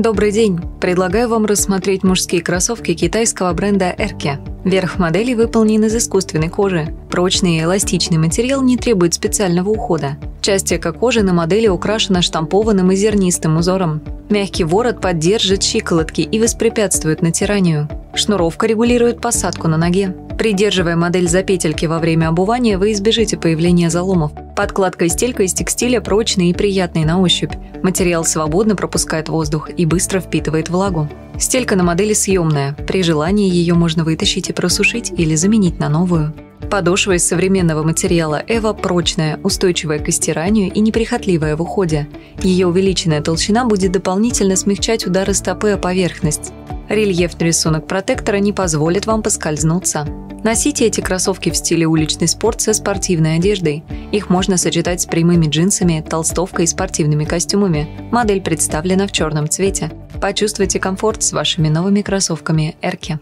Добрый день! Предлагаю вам рассмотреть мужские кроссовки китайского бренда Эрке. Верх модели выполнен из искусственной кожи. Прочный и эластичный материал не требует специального ухода. Часть эко-кожи на модели украшена штампованным и зернистым узором. Мягкий ворот поддержит щиколотки и воспрепятствует натиранию. Шнуровка регулирует посадку на ноге. Придерживая модель за петельки во время обувания, вы избежите появления заломов. Подкладка и стелька из текстиля прочные и приятные на ощупь. Материал свободно пропускает воздух и быстро впитывает влагу. Стелька на модели съемная. При желании ее можно вытащить и просушить или заменить на новую. Подошва из современного материала Эва прочная, устойчивая к стиранию и неприхотливая в уходе. Ее увеличенная толщина будет дополнительно смягчать удары стопы о поверхность. Рельефный рисунок протектора не позволит вам поскользнуться. Носите эти кроссовки в стиле уличный спорт со спортивной одеждой. Их можно сочетать с прямыми джинсами, толстовкой и спортивными костюмами. Модель представлена в черном цвете. Почувствуйте комфорт с вашими новыми кроссовками Эрки.